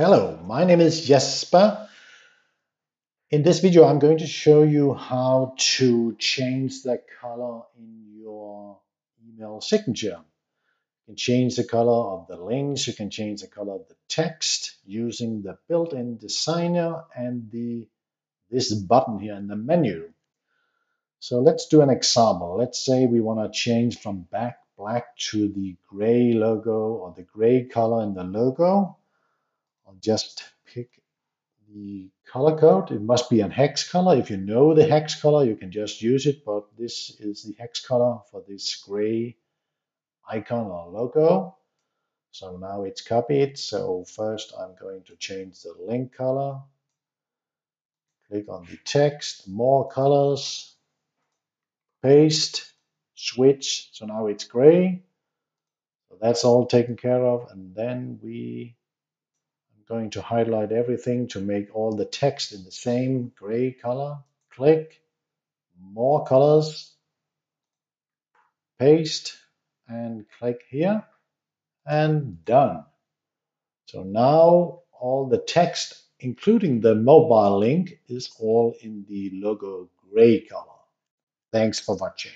Hello, my name is Jesper. In this video, I'm going to show you how to change the color in your email signature. You can change the color of the links, you can change the color of the text using the built-in designer and the this button here in the menu. So let's do an example. Let's say we want to change from back black to the gray logo or the gray color in the logo. I'll just pick the color code. It must be a hex color. If you know the hex color, you can just use it, but this is the hex color for this gray icon or logo. So now it's copied. So first I'm going to change the link color. Click on the text, more colors, paste, switch. So now it's gray. So that's all taken care of. And then we going to highlight everything to make all the text in the same gray color. Click, more colors, paste, and click here, and done. So now all the text, including the mobile link, is all in the logo gray color. Thanks for watching.